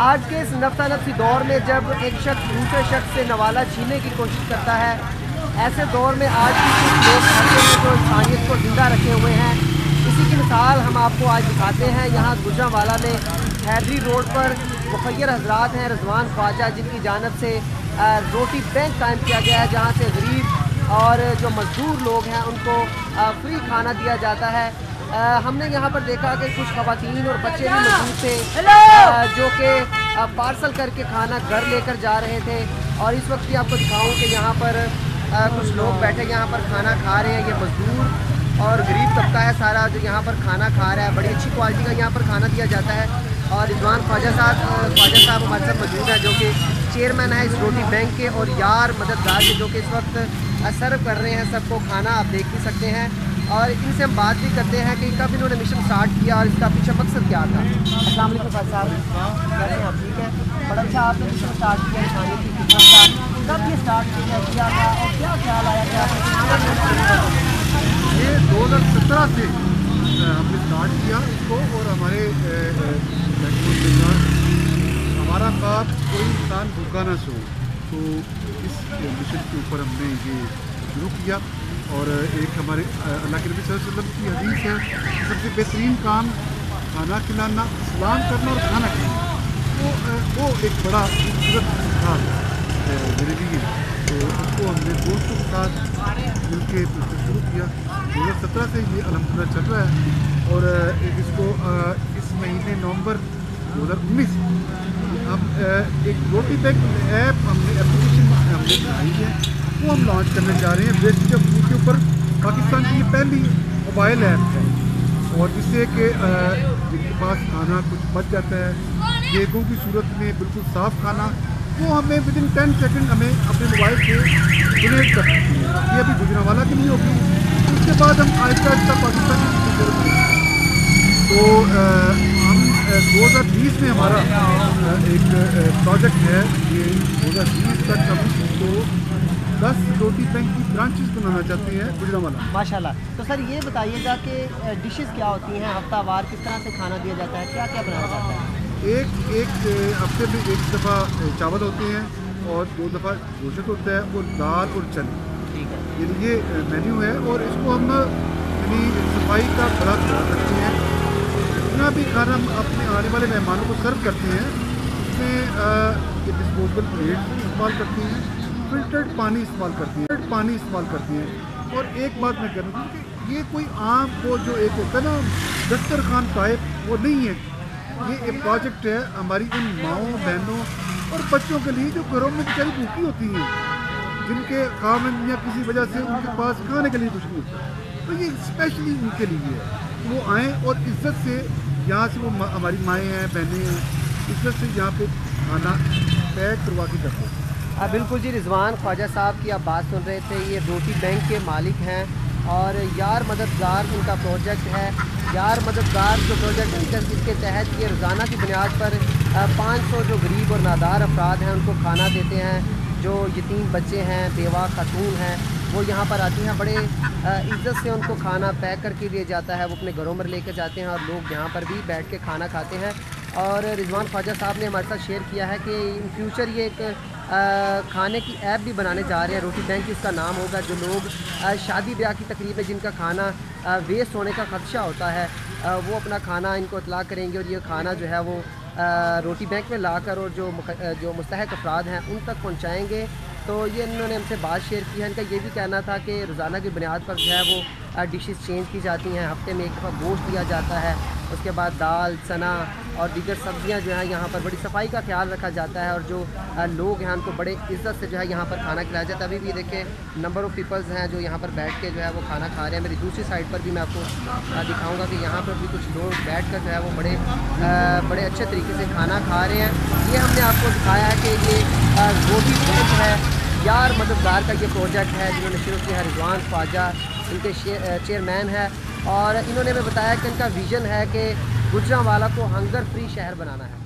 آج کے اس نفسہ نفسی دور میں جب ایک شخص دوسرے شخص سے نوالا چھینے کی کوشش کرتا ہے، ایسے دور میں آج بھی کچھ لوگ ایسے ہیں جو انسانیت کو زندہ رکھے ہوئے ہیں۔ اسی کی مثال ہم آپ کو آج دکھاتے ہیں۔ یہاں گجرا والا میں حیدری روڈ پر مخیر حضرات ہیں، رضوان خواجہ، جن کی جانب سے روٹی بینک قائم کیا گیا ہے، جہاں سے غریب اور جو مزدور لوگ ہیں، ان کو فری کھانا دیا جاتا ہے۔ ہم نے یہاں پر دیکھا کہ کچھ خواتین اور بچے بھی موجود تھے جو کہ پارسل کر کے کھانا گھر لے کر جا رہے تھے۔ اور اس وقت بھی آپ کو دکھاؤں کہ یہاں پر کچھ لوگ بیٹھے یہاں پر کھانا کھا رہے ہیں۔ یہ مزدور اور غریب طبقہ ہے سارا جو یہاں پر کھانا کھا رہا ہے۔ بڑی اچھی کوالٹی کا یہاں پر کھانا دیا جاتا ہے۔ اور رضوان خواجہ صاحب خواجہ صاحب ہمارے ساتھ موجود ہیں جو کہ چیئرمین ہے اس روٹی بینک کے۔ اور یار مددگار کے جو کہ اس وقت سرو کر رہے ہیں۔ سب کو کھانا آپ دیکھ بھی سکتے ہیں۔ اور ان سے ہم بات بھی کرتے ہیں کہ کب انہوں نے مشن اسٹارٹ کیا اور اس کا پیچھے مقصد کیا تھا۔ السلام علیکم فاض صاحب۔ کیسے ہیں آپ؟ ٹھیک ہے بڑا اچھا آپ نے مشن اسٹارٹ کیا کھانے کی خدمت کا کب یہ اسٹارٹ کیا تھا اور کیا خیال آیا کہ یہ دو ہزار سترہ سے ہم نے اسٹارٹ کیا اس کو اور ہمارے ہمارا کام کوئی انسان بھوکا نہ سو تو اس مشن کے اوپر ہم نے یہ شروع کیا اور ایک ہمارے، اللہ کے نبی صلی اللہ علیہ وسلم کی حدیث ہے سب سے بہترین کام کھانا کھلانا سلام کرنا اور کھانا کھلانا۔ وہ وہ ایک بڑا خوبصورت تھا میرے لیے۔ تو اس کو ہم نے دوستوں کے ساتھ مل کے شروع کیا۔ دو ہزار سترہ سے یہ الحمد للہ چل رہا ہے اور اس کو اس مہینے نومبر دو ہزار انیس ہم ایک روٹی بیگ ایپ ہم نے، اپلیکیشن ہم نے بنائی ہے۔ وہ ہم لانچ کرنے جا رہے ہیں بیسٹ کے اوپر. پاکستان کی یہ پہلی موبائل ایپ ہے. اور جس سے کہ جن کے پاس کھانا کچھ بچ جاتا ہے کیکوں کی صورت میں بالکل صاف کھانا، وہ ہمیں ود ان ٹین سیکنڈ ہمیں اپنے موبائل سے ڈونیٹ کر سکتی ہیں. یہ ابھی گجرا والا کی نہیں ہوگی. اس کے بعد ہم آہستہ آہستہ پاکستان کی تو ہم دو ہزار بیس میں ہمارا ایک پروجیکٹ ہے. یہ دو ہزار بیس تک ہم اس کو دس روٹی بینک کی برانچز بنانا چاہتے ہیں گجرا والا۔ ماشاء اللہ تو سر یہ بتائیے گا کہ ڈشز کیا ہوتی ہیں؟ ہفتہ وار کس طرح سے کھانا دیا جاتا ہے؟ کیا کیا بنایا جاتا ہے؟ ایک ایک ہفتے میں ایک دفعہ چاول ہوتے ہیں اور دو دفعہ گوشت ہوتا ہے اور دال اور چنے۔ یعنی یہ مینیو ہے اور اس کو ہم یعنی صفائی کا بڑا خیال رکھتے ہیں۔ جتنا بھی کھانا ہم اپنے آنے والے مہمانوں کو سرو کرتے ہیں اس میں ڈسپوزبل پلیٹ استعمال کرتے ہیں۔ فلٹرڈ پانی استعمال کرتی ہیں، فلٹرڈ پانی استعمال کرتی ہیں۔ اور ایک بات میں کہہ رہا ہوں کہ یہ کوئی عام وہ جو ایک ہوتا ہے نا، دسترخوان ٹائپ، وہ نہیں ہے۔ یہ ایک پروجیکٹ ہے ہماری ان ماؤں، بہنوں اور بچوں کے لیے جو گھروں میں بیچاری بھوکی ہوتی ہیں، جن کے خامن یا کسی وجہ سے ان کے پاس کھانے کے لیے کچھ نہیں ہوتا۔ تو یہ اسپیشلی ان کے لیے ہے۔ وہ آئیں اور عزت سے یہاں سے وہ ہماری مائیں ہیں، بہنیں ہیں، عزت سے یہاں پہ کھانا پیک کروا کے کرتے ہیں۔ ہاں، بالکل جی رضوان خواجہ صاحب کی آپ بات سن رہے تھے۔ یہ روٹی بینک کے مالک ہیں اور یار مددگار ان کا پروجیکٹ ہے۔ یار مددگار جو پروجیکٹ اس کے تحت یہ روزانہ کی بنیاد پر پانچ سو جو غریب اور نادار افراد ہیں، ان کو کھانا دیتے ہیں۔ جو یتیم بچے ہیں، بیوہ خاتون ہیں، وہ یہاں پر آتی ہیں۔ بڑے عزت سے ان کو کھانا پیک کر کے دیا جاتا ہے۔ وہ اپنے گھروں میں لے کے جاتے ہیں اور لوگ یہاں پر بھی بیٹھ کے کھانا کھاتے ہیں۔ اور رضوان خواجہ صاحب نے ہمارے ساتھ شیئر کیا ہے کہ ان فیوچر یہ ایک کھانے کی ایپ بھی بنانے جا رہے ہیں، روٹی بینک اس کا نام ہوگا، جو لوگ شادی بیاہ کی تقریب ہے جن کا کھانا ویسٹ ہونے کا خدشہ ہوتا ہے وہ اپنا کھانا ان کو اطلاع کریں گے اور یہ کھانا جو ہے وہ روٹی بینک میں لا کر اور جو جو مستحق افراد ہیں ان تک پہنچائیں گے۔ تو یہ انہوں نے ہم سے بات شیئر کی ہے۔ ان کا یہ بھی کہنا تھا کہ روزانہ کی بنیاد پر جو ہے وہ ڈشز چینج کی جاتی ہیں، ہفتے میں ایک دفعہ گوشت دیا جاتا ہے، اس کے بعد دال، چنا اور دیگر سبزیاں جو ہیں یہاں پر بڑی صفائی کا خیال رکھا جاتا ہے اور جو لوگ ہیں ان کو بڑے عزت سے جو ہے یہاں پر کھانا کھلایا جاتا ہے۔ ابھی بھی دیکھیں نمبر آف پیپلز ہیں جو یہاں پر بیٹھ کے جو ہے وہ کھانا کھا رہے ہیں۔ میری دوسری سائڈ پر بھی میں آپ کو دکھاؤں گا کہ یہاں پر بھی کچھ لوگ بیٹھ کر جو ہے وہ بڑے بڑے اچھے طریقے سے کھانا کھا رہے ہیں۔ یہ ہم نے آپ کو دکھایا ہے کہ یہ روٹی بینک ہے یار مددگار کا یہ پروجیکٹ ہے۔ جنہوں نے شروع کیا ہے، رضوان خواجہ، ان کے چیئرمین ہے۔ اور انہوں نے ہمیں بتایا کہ ان کا ویژن ہے کہ گجرا والا کو ہنگر فری شہر بنانا ہے۔